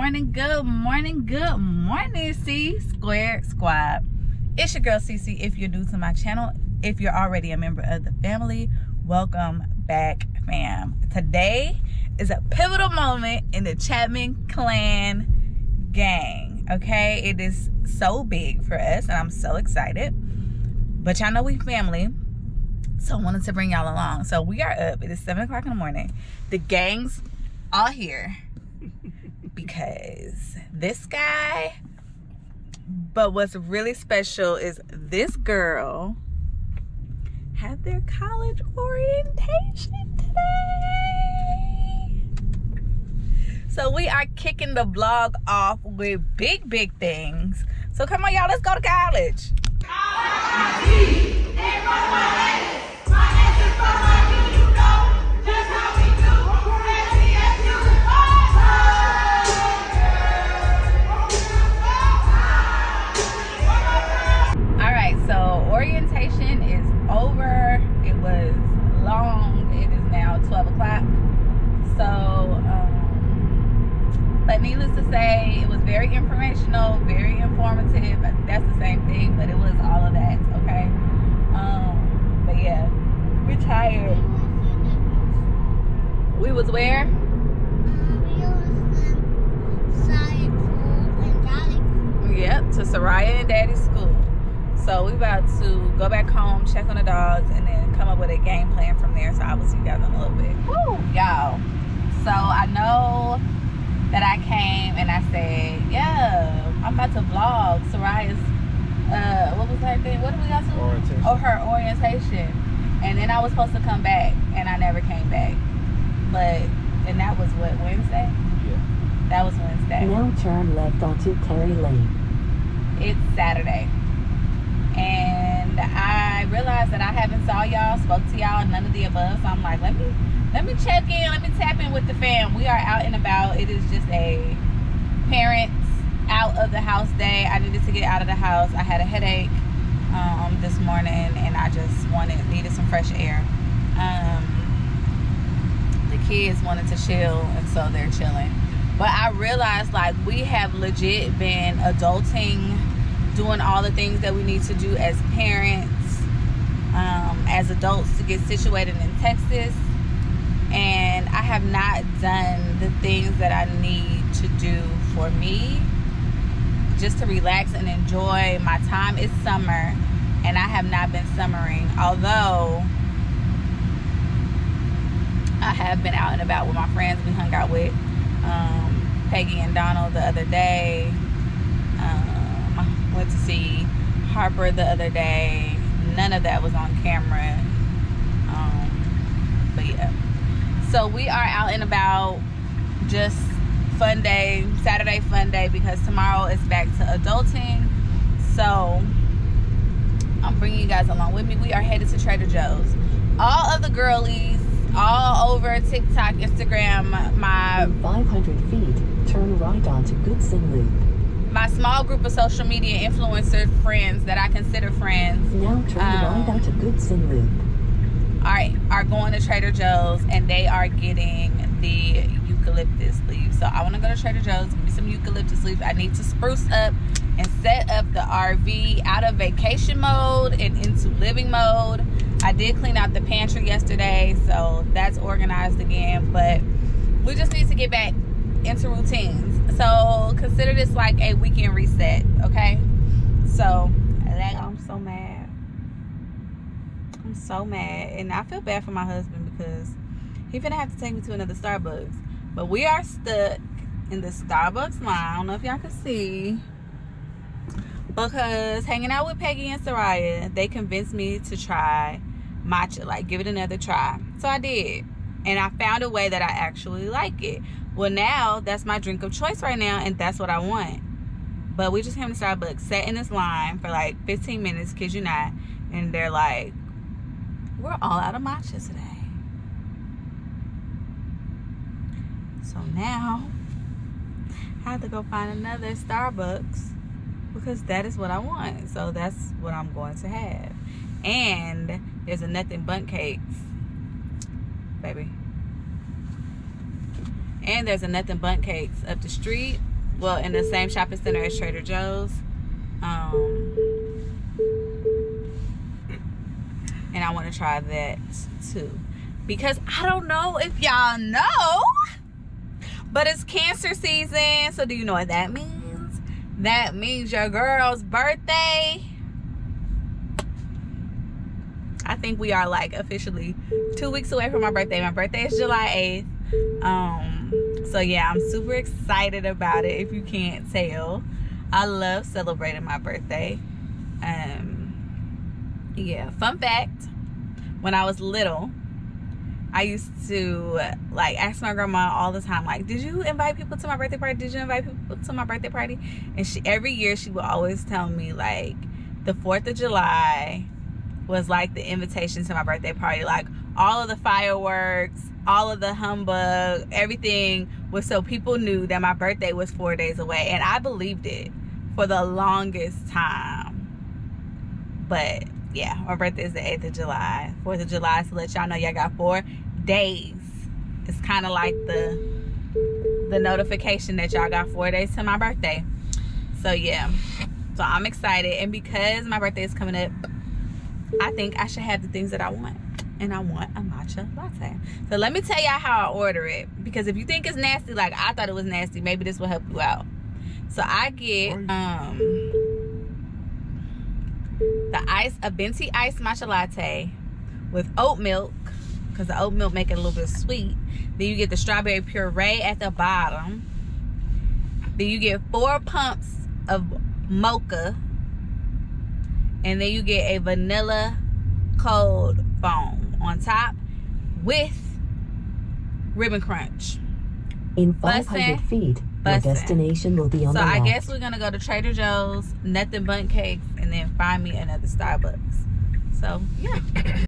morning, good morning, good morning, C Squared Squad. It's your girl CC. If you're new to my channel, if you're already a member of the family, welcome back, fam. Today is a pivotal moment in the Chapman clan gang. Okay, it is so big for us, and I'm so excited. But y'all know we family. So I wanted to bring y'all along. So we are up. It is 7 o'clock in the morning. The gang's all here because this guy but what's really special is this girl had their college orientation today. So we are kicking the vlog off with big big things. So come on y'all let's go to college her orientation. And then I was supposed to come back, and I never came back. But, and that was what, Wednesday? Yeah. That was Wednesday. Now turn left onto Terry Lane. it's Saturday. And I realized that I haven't saw y'all, spoke to y'all, none of the above. So I'm like, let me let me check in, let me tap in with the fam. We are out and about. It is just a parents out of the house day. I needed to get out of the house. I had a headache um, this morning and I just wanted needed some fresh air. Um, the kids wanted to chill and so they're chilling. But I realized like we have legit been adulting, doing all the things that we need to do as parents, um, as adults to get situated in Texas. And I have not done the things that I need to do for me just to relax and enjoy my time. It's summer and I have not been summering. Although I have been out and about with my friends we hung out with. Um, Peggy and Donald the other day. Um, went to see Harper the other day. None of that was on camera. Um, but yeah. So we are out and about. Just fun day, Saturday fun day because tomorrow is back to adulting. So I'm bringing you guys along with me. We are headed to Trader Joe's. All of the girlies, all over TikTok, Instagram, my 500 feet, turn right onto Goodson Loop. my small group of social media influencer friends that I consider friends Now turn Um, right onto Goodson Loop. are are going to Trader Joe's and they are getting the eucalyptus leaves. So I want to go to Trader Joe's, give me some eucalyptus leaves. I need to spruce up and set up the RV out of vacation mode and into living mode. I did clean out the pantry yesterday, so that's organized again, but we just need to get back into routines. So consider this like a weekend reset, okay? So I'm so mad. I'm so mad. And I feel bad for my husband because he's gonna have to take me to another Starbucks. But we are stuck in the Starbucks line. I don't know if y'all can see. Because hanging out with Peggy and Sariah, they convinced me to try matcha, like give it another try. So I did. And I found a way that I actually like it. Well, now that's my drink of choice right now, and that's what I want. But we just came to Starbucks, sat in this line for like 15 minutes, kid you not. And they're like, we're all out of matcha today. So now I have to go find another Starbucks because that is what I want. So that's what I'm going to have. And there's a Nothing Bundt Cakes, baby. And there's a Nothing Bundt Cakes up the street. well in the same shopping center as Trader Joe's. Um, and I want to try that too because I don't know if y'all know, but it's cancer season. So do you know what that means? That means your girl's birthday. I think we are like officially two weeks away from my birthday. My birthday is July 8th. Um, so yeah, I'm super excited about it if you can't tell. I love celebrating my birthday. Um, yeah, fun fact when I was little, I used to like ask my grandma all the time, like, "Did you invite people to my birthday party? Did you invite people to my birthday party?" And she every year she would always tell me like, the Fourth of July was like the invitation to my birthday party. Like all of the fireworks, all of the humbug, everything was so people knew that my birthday was four days away, and I believed it for the longest time. But yeah, my birthday is the 8th of July. 4th of July, to let y'all know y'all got four days. It's kind of like the the notification that y'all got four days to my birthday. So yeah. So I'm excited. And because my birthday is coming up, I think I should have the things that I want. And I want a matcha latte. So let me tell y'all how I order it. Because if you think it's nasty, like I thought it was nasty, maybe this will help you out. So I get um the ice a venti ice matcha latte with oat milk because the oat milk make it a little bit sweet then you get the strawberry puree at the bottom then you get four pumps of mocha and then you get a vanilla cold foam on top with ribbon crunch In 500 Bussin'. feet, your Bussin'. destination will be on so the I guess we're gonna go to Trader Joe's, nothing but cakes, and then find me another Starbucks. So yeah.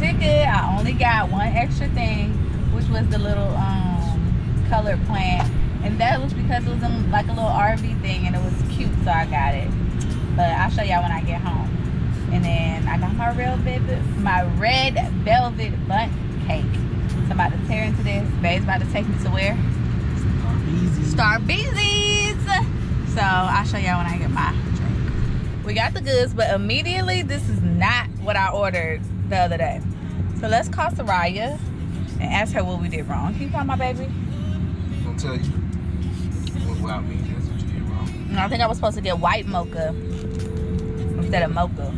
Did good. I only got one extra thing, which was the little um colored plant, and that was because it was in like a little RV thing, and it was cute, so I got it. But I'll show y'all when I get home. And then I got my real velvet, my red velvet bundt cake. So I'm about to tear into this. Babe's about to take me to where? Star Beezy's. So I'll show y'all when I get my drink. We got the goods, but immediately this is not what I ordered the other day. So let's call Sariah and ask her what we did wrong. Can you call my baby? I'll tell you. What wow means that's what you did wrong. And I think I was supposed to get white mocha instead of mocha.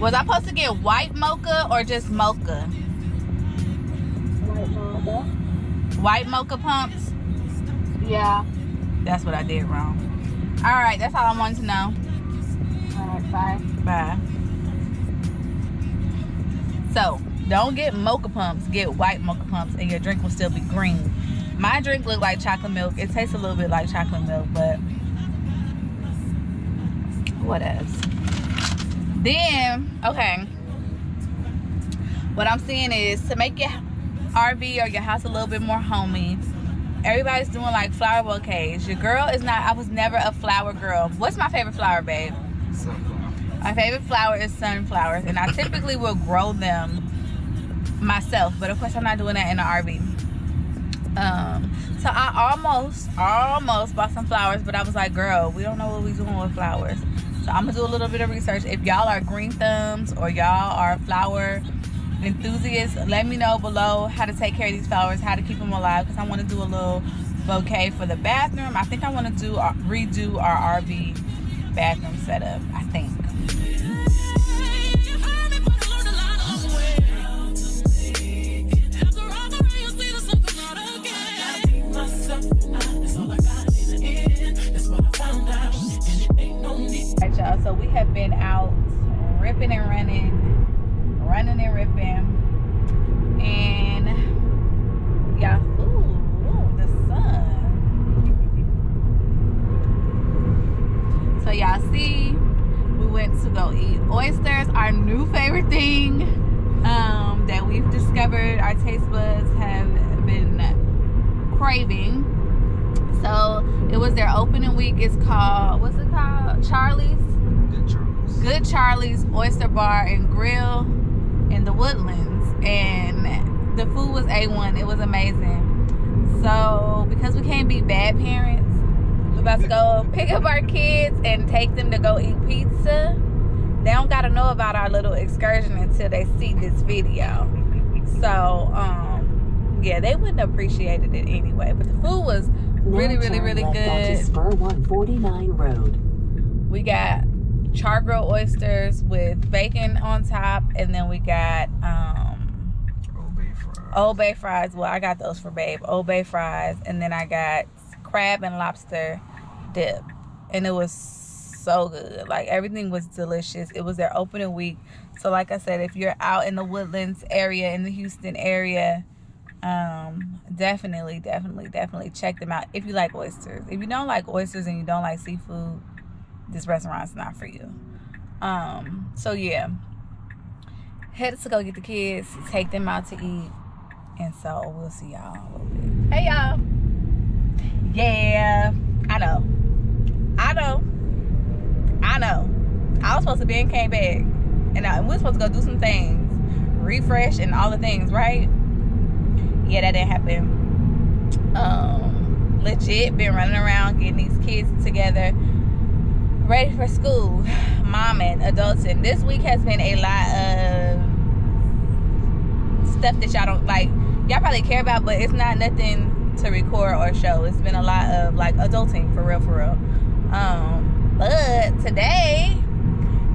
Was I supposed to get white mocha or just mocha? White mocha pumps? Yeah. That's what I did wrong. All right, that's all I wanted to know. All right, bye. Bye. So, don't get mocha pumps, get white mocha pumps, and your drink will still be green. My drink looked like chocolate milk. It tastes a little bit like chocolate milk, but what else? Then, okay. What I'm seeing is to make your RV or your house a little bit more homey. Everybody's doing like flower bouquets. Your girl is not. I was never a flower girl. What's my favorite flower, babe? Sunflower. My favorite flower is sunflowers, and I typically will grow them myself. But of course, I'm not doing that in an RV. Um, so I almost, almost bought some flowers, but I was like, girl, we don't know what we're doing with flowers. So I'm gonna do a little bit of research. If y'all are green thumbs or y'all are flower enthusiasts, let me know below how to take care of these flowers, how to keep them alive, because I want to do a little bouquet for the bathroom. I think I want to do uh, redo our RV bathroom setup. I think. Y'all. So we have been out ripping and running, running and ripping, and yeah, ooh, ooh, the sun. So y'all see, we went to go eat. Oysters, our new favorite thing um, that we've discovered, our taste buds have been craving. So it was their opening week. It's called, what's it called? Charlie's? Good Charles. Good Charlie's Oyster Bar and Grill in the Woodlands. And the food was A1. It was amazing. So because we can't be bad parents, we're about to go pick up our kids and take them to go eat pizza. They don't gotta know about our little excursion until they see this video. So, um, yeah, they wouldn't have appreciated it anyway. But the food was really, Now really, really good. Spur 149 Road. We got char grilled oysters with bacon on top, and then we got um Old Bay fries. Old Bay fries. Well, I got those for Babe. Old Bay fries, and then I got crab and lobster dip, and it was so good. Like everything was delicious. It was their opening week, so like I said, if you're out in the Woodlands area, in the Houston area, um, definitely, definitely, definitely check them out if you like oysters. If you don't like oysters and you don't like seafood, this restaurant's not for you. Um, so yeah. Headed to go get the kids, take them out to eat. And so we'll see y'all a little bit. Hey y'all. Yeah, I know. I know. I know. I was supposed to be in came back. And I, we're supposed to go do some things. Refresh and all the things, right? Yeah, that didn't happen. Um legit been running around getting these kids together ready for school, mom and adulting. This week has been a lot of stuff that y'all don't like. Y'all probably care about, but it's not nothing to record or show. It's been a lot of like adulting for real, for real. Um, but today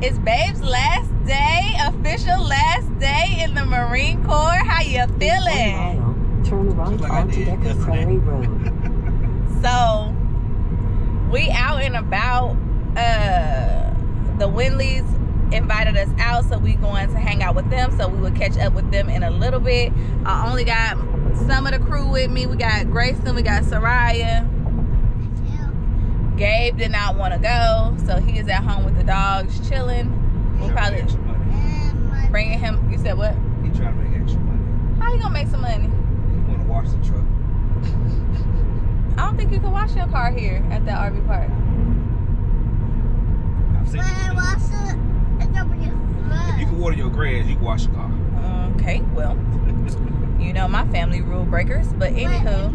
is Babe's last day, official last day in the Marine Corps. How you feeling? mile, turn right Like I onto did Decker. Prairie Road. So we out and about. Uh, the Winleys invited us out, so we going to hang out with them. So we will catch up with them in a little bit. I only got some of the crew with me. We got Grayson, we got Sariah. Gabe did not want to go, so he is at home with the dogs, chilling. We'll probably bringing him. You said what? He trying to make extra money. How you gonna make some money? He want to wash the truck. I don't think you can wash your car here at that RV park. I've seen If you can water your grass, you can wash your car. Okay, well, you know my family rule breakers, but anywho,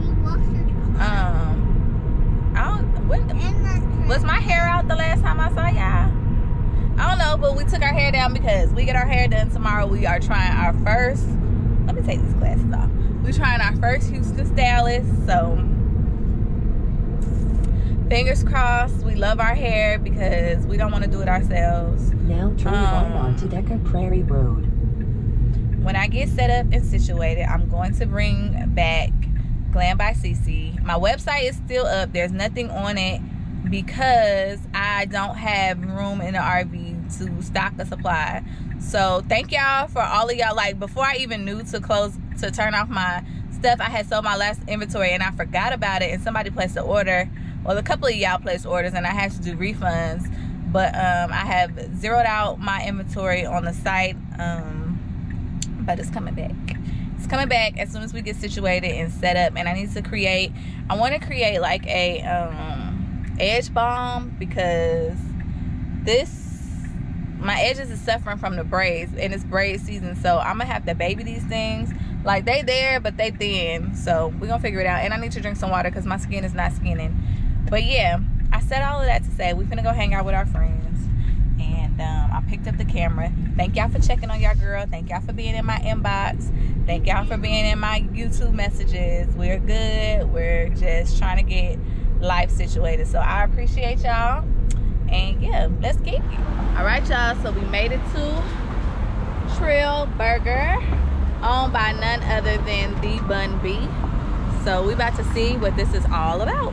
um, I don't. When, was my hair out the last time I saw y'all? I don't know, but we took our hair down because we get our hair done tomorrow. We are trying our first. Let me take these glasses off. We're trying our first Houston stylist, so fingers crossed. We love our hair because we don't want to do it ourselves. Now turn right Um, onto Decker Prairie Road. when I get set up and situated, I'm going to bring back Glam by CC. My website is still up. There's nothing on it because I don't have room in the RV to stock a supply. So thank y'all for all of y'all. Like before I even knew to close to turn off my stuff, I had sold my last inventory and I forgot about it. And somebody placed an order. Well, a couple of y'all placed orders and I had to do refunds. But um, I have zeroed out my inventory on the site. Um, but it's coming back. It's coming back as soon as we get situated and set up. And I need to create. I want to create like a um, edge balm because this my edges is suffering from the braids and it's braid season. So I'm gonna have to baby these things. Like they there, but they thin. So we're gonna figure it out. And I need to drink some water because my skin is not skinning. But yeah, I said all of that to say we're gonna go hang out with our friends and um, I picked up the camera. Thank y'all for checking on y'all girl. Thank y'all for being in my inbox. Thank y'all for being in my YouTube messages. We're good. We're just trying to get life situated. So I appreciate y'all. And yeah, let's get it. All right, y'all. So we made it to Trill Burger, owned by none other than the Bun B. So we about to see what this is all about.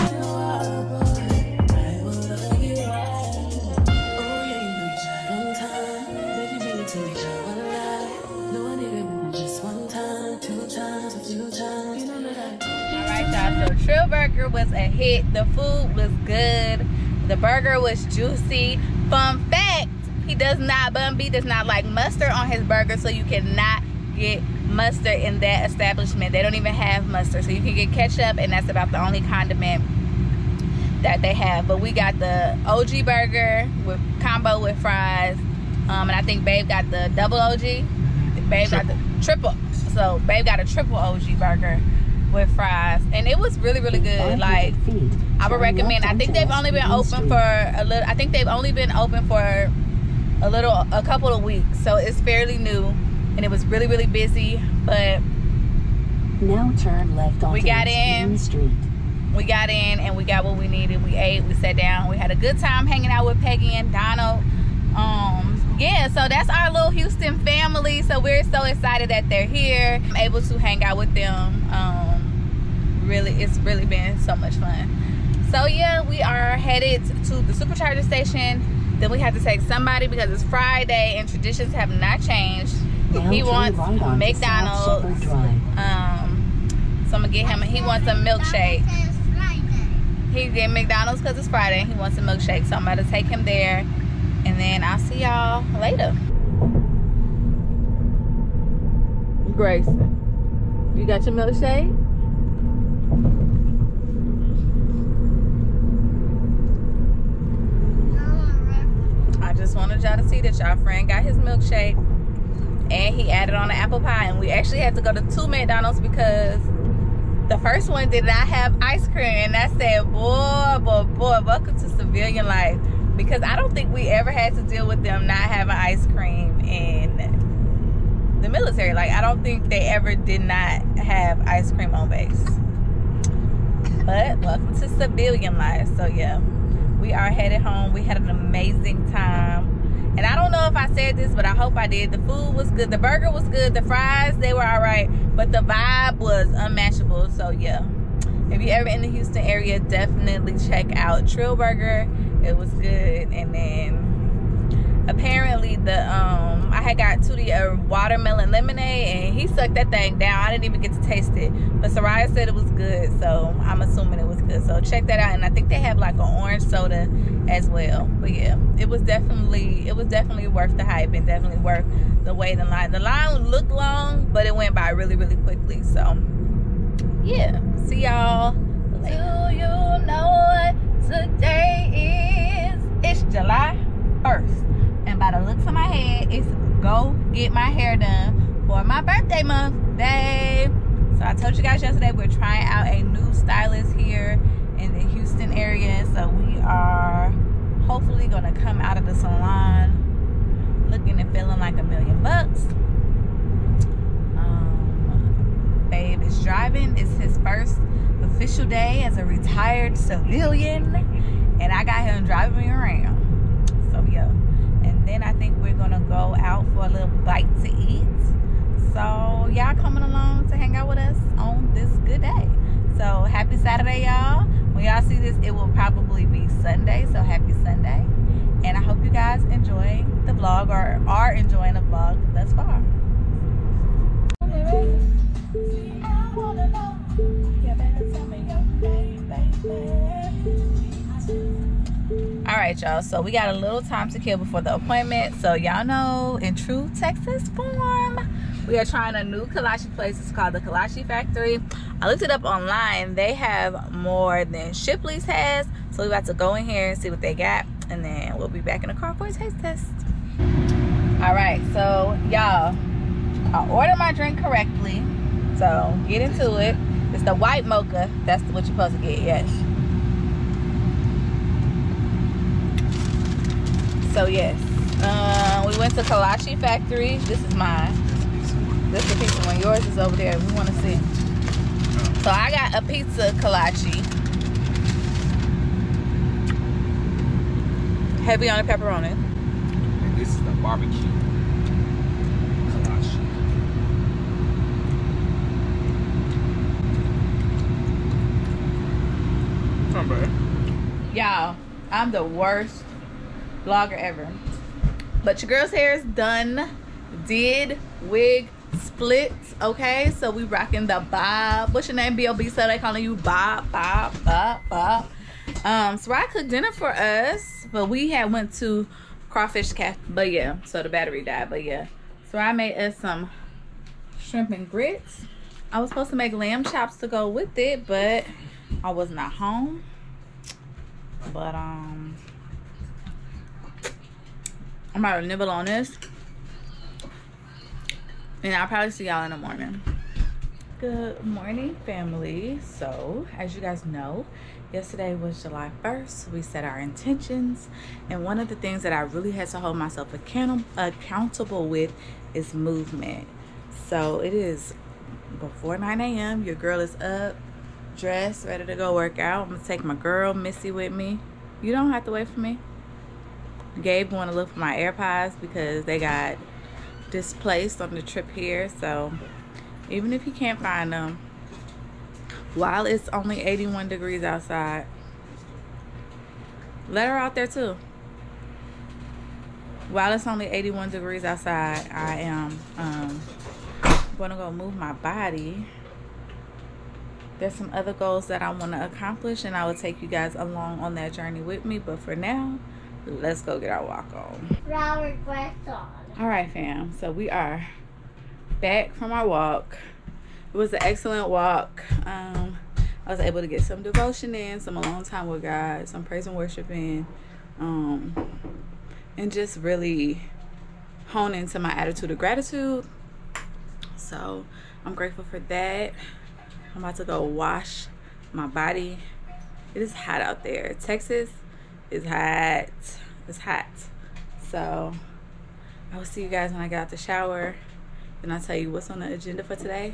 was a hit. The food was good. The burger was juicy. Fun fact, he does not, Bun B does not like mustard on his burger, so you cannot get mustard in that establishment. They don't even have mustard. So you can get ketchup, and that's about the only condiment that they have. But we got the OG burger with combo with fries. Um, and I think Babe got the double OG. Babe got the triple. So Babe got a triple OG burger with fries. And it was really really good. Like i would recommend i think they've only been open for a little i think they've only been open for a little a couple of weeks. So it's fairly new and it was really really busy. But now turn left on we got in. Street. We got in and we got what we needed. We ate we sat down. We had a good time hanging out with peggy and donald um yeah so that's our little houston family. So we're so excited that they're here. I'm able to hang out with them. Um really it's really been so much fun. So yeah we are headed to the supercharger station. Then we have to take somebody because it's friday and traditions have not changed. Now he wants right mcdonald's. um so i'm gonna get him he wants a milkshake. He's getting mcdonald's because it's friday he wants a milkshake so i'm about to take him there and then i'll see y'all later. Grace you got your milkshake just wanted y'all to see that y'all friend got his milkshake and he added on the apple pie and we actually had to go to two McDonald's because the first one did not have ice cream and I said boy boy boy welcome to civilian life. Because I don't think we ever had to deal with them not having ice cream in the military. Like I don't think they ever did not have ice cream on base. But welcome to civilian life. So yeah we are headed home. We had an amazing time. And i don't know if i said this but i hope i did. The food was good. The burger was good. The fries they were all right. But the vibe was unmatchable. So yeah. If you're ever in the houston area definitely check out trill burger. It was good. And then apparently the um I had got Tootie a watermelon lemonade and he sucked that thing down. I didn't even get to taste it. But Sariah said it was good, so I'm assuming it was good. So check that out. And I think they have like an orange soda as well. But yeah, it was definitely it was definitely worth the hype and definitely worth the wait in line. The line looked long, but it went by really, really quickly. So yeah. See y'all. Do you know what today is? It's July 1st and by the looks of my head, is go get my hair done for my birthday month, babe. So I told you guys yesterday we're trying out a new stylist here in the Houston area. So we are hopefully gonna come out of the salon looking and feeling like a million bucks. Um, babe is driving. It's his first official day as a retired civilian, and I got him driving me around. Then I think we're gonna go out for a little bite to eat. So y'all coming along to hang out with us on this good day. So happy Saturday, y'all. When y'all see this, it will probably be Sunday. So happy Sunday. And I hope you guys enjoy the vlog or are enjoying the vlog thus far. Y'all. So we got a little time to kill before the appointment. So y'all know in true texas form we are trying a new kolache place. It's called the kolache factory. I looked it up online. They have more than shipley's has. So we're about to go in here and see what they got. And then we'll be back in the car for a taste test. All right. So y'all i ordered my drink correctly. So get into it. It's the white mocha. That's what you're supposed to get. Yes So yes, uh, we went to Kolache Factory. This is mine. This is pizza one. Yours is over there. We want to see. So I got a pizza kolache, Heavy on the pepperoni. And this is the barbecue kolache. Y'all, I'm the worst vlogger ever. But your girl's hair is done. Did wig split. Okay, so we rocking the bob. What's your name? B.O.B. So they calling you Bob, Bob, Bob, Bob. Um, so I cooked dinner for us, but we had went to Crawfish Cafe. But yeah, so the battery died. But yeah, so I made us some shrimp and grits. I was supposed to make lamb chops to go with it, but I was not home. But um, I'm about to nibble on this, and I'll probably see y'all in the morning. Good morning, family. So, as you guys know, yesterday was July 1st. We set our intentions, and one of the things that I really had to hold myself account- accountable with is movement. So, it is before 9 a.m. Your girl is up, dressed, ready to go work out. I'm gonna take my girl Missy with me. You don't have to wait for me. Gabe want to look for my AirPods because they got displaced on the trip here. So even if he can't find them, while it's only 81 degrees outside, let her out there too. While it's only 81 degrees outside, I am um, going to go move my body. There's some other goals that I want to accomplish, and I will take you guys along on that journey with me. But for now, let's go get our walk on. Flower grass on. All right, fam. So we are back from our walk. It was an excellent walk. Um, I was able to get some devotion in, some alone time with God, some praise and worship in, um, and just really hone into my attitude of gratitude. So I'm grateful for that. I'm about to go wash my body. It is hot out there. Texas is hot. It's hot. So I will see you guys when I get out the shower. And I'll tell you what's on the agenda for today.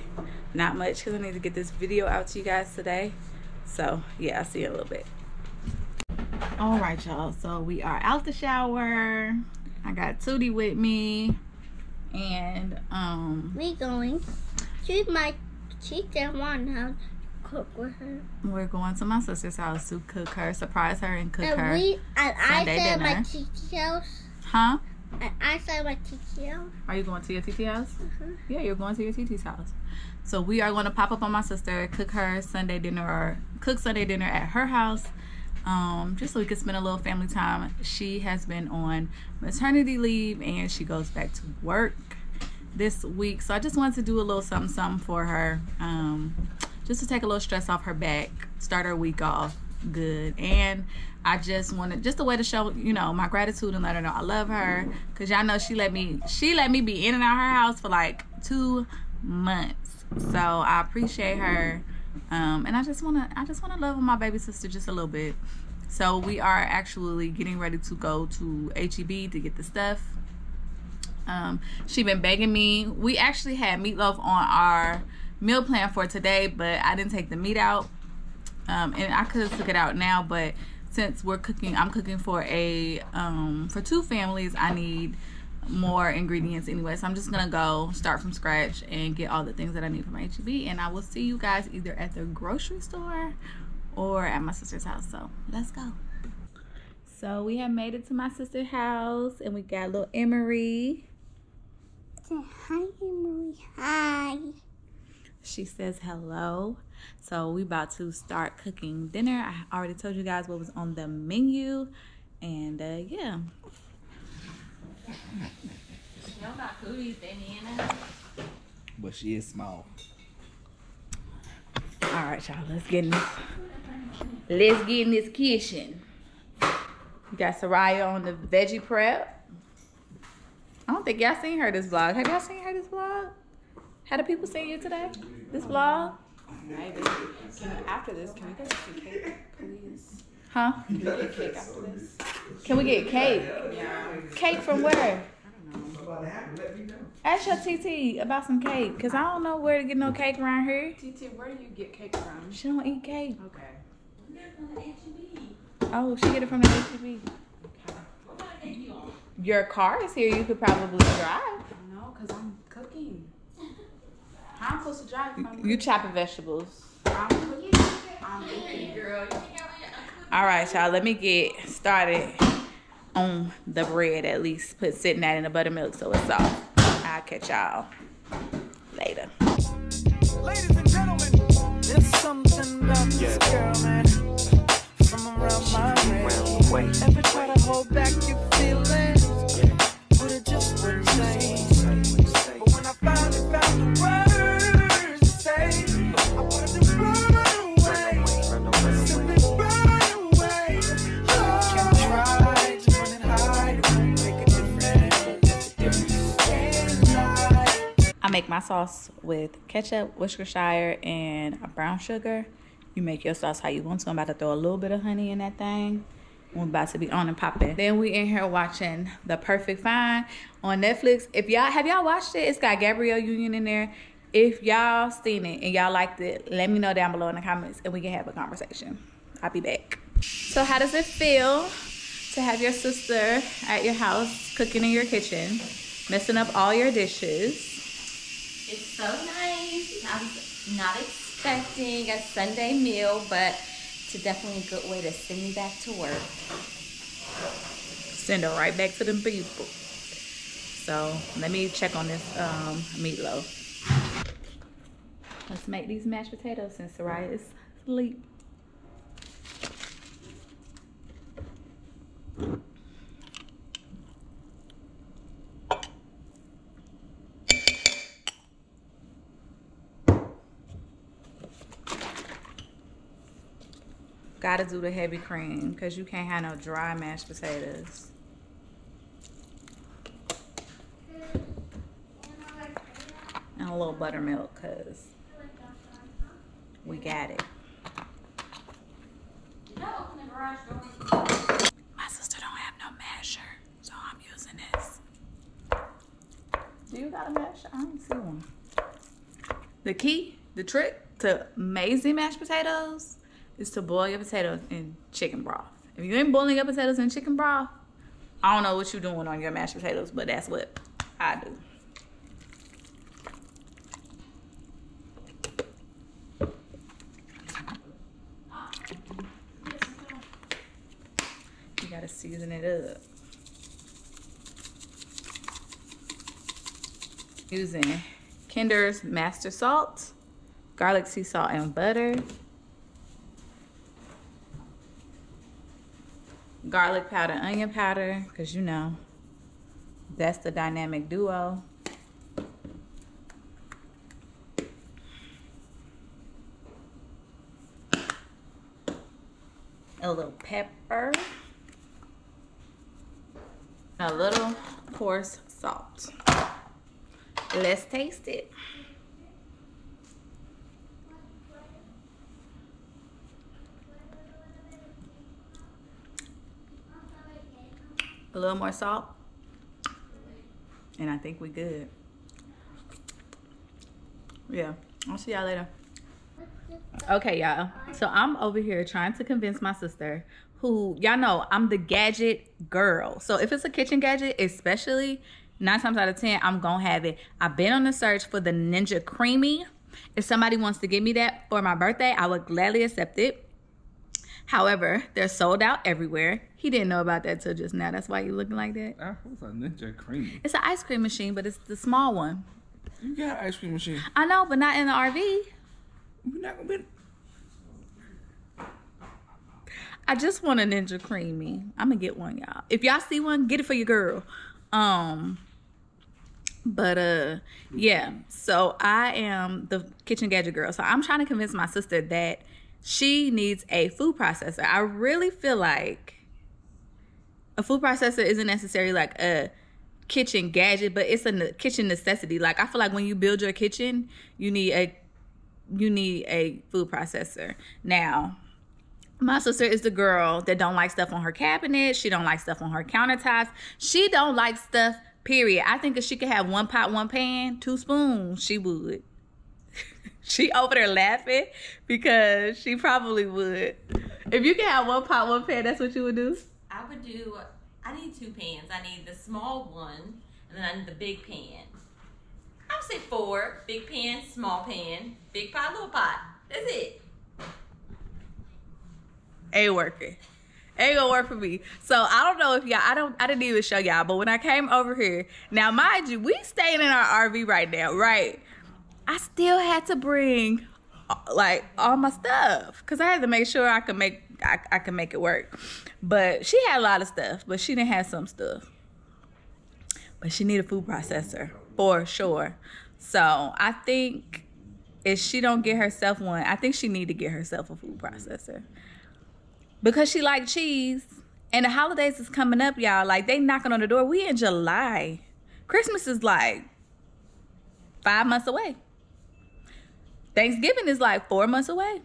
Not much because I need to get this video out to you guys today. So yeah, I'll see you in a little bit. All right, y'all. So we are out the shower. I got Tootie with me. And um We going. She's my. She didn't want to cook with her. we're going to my sister's house to cook her, surprise her and cook and her. we and I Sunday said my. Titi house. Huh? And I said my Titi house. Are you going to your TT house? Mhm. Yeah, you're going to your TT's house. So we are going to pop up on my sister, cook her Sunday dinner or cook Sunday dinner at her house. Um, just so we can spend a little family time. She has been on maternity leave and she goes back to work this week. So I just wanted to do a little something something for her. Um, just to take a little stress off her back, start her week off good. And I just wanted just a way to show, you know, my gratitude and let her know I love her. Cause y'all know she let me she let me be in and out her house for like two months. So I appreciate her. Um, and I just wanna I just wanna love my baby sister just a little bit. So we are actually getting ready to go to HEB to get the stuff. Um, she been begging me. We actually had meatloaf on our meal plan for today, but I didn't take the meat out. Um, and I could have took it out now, but since we're cooking, I'm cooking for a um, for two families. I need more ingredients anyway, so I'm just gonna go start from scratch and get all the things that I need from HEB. And I will see you guys either at the grocery store or at my sister's house. So let's go. So we have made it to my sister's house, and we got little Emery. Say hi, Emery. Hi. She says hello. So we about to start cooking dinner. I already told you guys what was on the menu. And uh yeah. But she is small. All right, y'all. Let's get in this. Let's get in this kitchen. We got Sariah on the veggie prep. I don't think y'all seen her this vlog. Have y'all seen her this vlog? How do people see you today? This vlog? Maybe. Can, after this, can we get some cake, please? Huh? Can we get cake after this? Can we get cake? Yeah. Cake from where? I don't know. Ask your TT about some cake, cause I don't know where to get no cake around here. TT, where do you get cake from? She don't eat cake. Okay. Oh, she get it from the HEB. Your car is here. You could probably drive. No, because I'm cooking. How am supposed to drive if I'm You chopping vegetables. I'm cooking. I'm cooking. All All right, y'all. Let me get started on the bread at least. Put sitting that in the buttermilk so it's soft. I'll catch y'all later. Ladies and gentlemen, there's something about this girl, man. From around my way. Ever try to hold back your feelings? But it just wouldn't say. Make my sauce with ketchup, Worcestershire, and brown sugar. You make your sauce how you want to. I'm about to throw a little bit of honey in that thing. We're about to be on and popping. Then we in here watching The Perfect Find on Netflix. If y'all have y'all watched it, it's got Gabrielle Union in there. If y'all seen it and y'all liked it, let me know down below in the comments and we can have a conversation. I'll be back. So how does it feel to have your sister at your house cooking in your kitchen, messing up all your dishes? It's so nice. I was not expecting a Sunday meal, but it's a definitely a good way to send me back to work. send her right back to them people. So let me check on this um, meatloaf. Let's make these mashed potatoes since Sariah is asleep. Gotta do the heavy cream because you can't have no dry mashed potatoes. And a little buttermilk because we got it. My sister don't have no masher, so I'm using this. Do you got a masher? I don't see one. The key, the trick to amazing mashed potatoes is to boil your potatoes in chicken broth. If you ain't boiling your potatoes in chicken broth, I don't know what you're doing on your mashed potatoes, but that's what I do. You gotta season it up. Using Kinder's Master Salt, garlic sea salt and butter, garlic powder, onion powder, because you know that's the dynamic duo. A little pepper, a little coarse salt. Let's taste it. A little more salt. And I think we good. Yeah. I'll see y'all later. Okay, y'all. So I'm over here trying to convince my sister who y'all know I'm the gadget girl. So if it's a kitchen gadget, especially nine times out of ten, I'm gonna have it. I've been on the search for the Ninja Creami. If somebody wants to give me that for my birthday, I would gladly accept it. However, they're sold out everywhere. He didn't know about that till just now. That's why you looking like that. That was a Ninja Creami. It's an ice cream machine, but it's the small one. You got an ice cream machine. I know, but not in the RV. We're not gonna be. I just want a Ninja Creami. I'm gonna get one, y'all. If y'all see one, get it for your girl. Um, but uh, yeah. So I am the kitchen gadget girl. So I'm trying to convince my sister that she needs a food processor. I really feel like a food processor isn't necessarily like a kitchen gadget, but it's a kitchen necessity. Like I feel like when you build your kitchen, you need a you need a food processor. Now, my sister is the girl that don't like stuff on her cabinet. She don't like stuff on her countertops. She don't like stuff. Period. I think if she could have one pot, one pan, two spoons, she would. She over there laughing because she probably would. If you can have one pot, one pan, that's what you would do. I would do. I need two pans. I need the small one, and then I need the big pan. I would say four: big pan, small pan, big pot, little pot. That's it. ain't working. Ain't gonna work for me. So I don't know if y'all. I don't. I didn't even show y'all. But when I came over here, now mind you, we staying in our RV right now, right? I still had to bring uh, like all my stuff because I had to make sure I could make I, I could make it work. But she had a lot of stuff, but she didn't have some stuff. But she need a food processor for sure. So I think if she don't get herself one, I think she need to get herself a food processor because she like cheese. And the holidays is coming up, y'all. Like they knocking on the door. We in July. Christmas is like five months away. Thanksgiving is like four months away.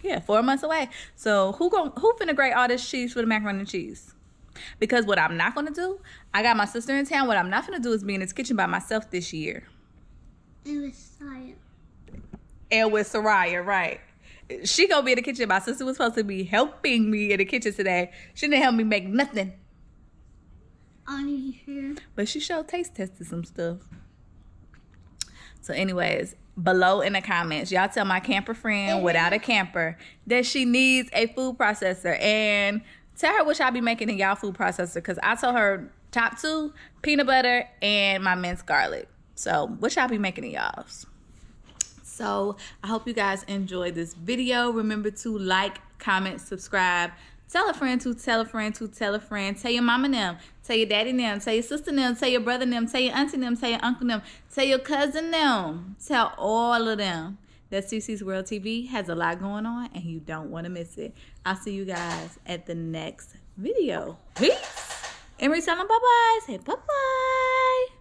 Yeah, four months away. So who gon' who finna grate all this cheese for the macaroni and cheese? Because what I'm not gonna do, I got my sister in town. What I'm not gonna do is be in this kitchen by myself this year. It was Saya. And with Sariah, right? She gonna be in the kitchen. My sister was supposed to be helping me in the kitchen today. She didn't help me make nothing, but she showed taste tested some stuff. So, anyways, below in the comments, y'all tell my camper friend without a camper that she needs a food processor and tell her what y'all be making in y'all food processor. Cause I told her top two peanut butter and my minced garlic. So, what y'all be making in y'all's? So I hope you guys enjoyed this video. Remember to like, comment, subscribe. Tell a friend to tell a friend to tell a friend. Tell your mama them. Tell your daddy them. Tell your sister them. Tell your brother them. Tell your auntie them. Tell your uncle them. Tell your cousin them. Tell all of them that CC's World TV has a lot going on and you don't want to miss it. I'll see you guys at the next video. Peace. Emery, tell them bye-bye. Say bye-bye.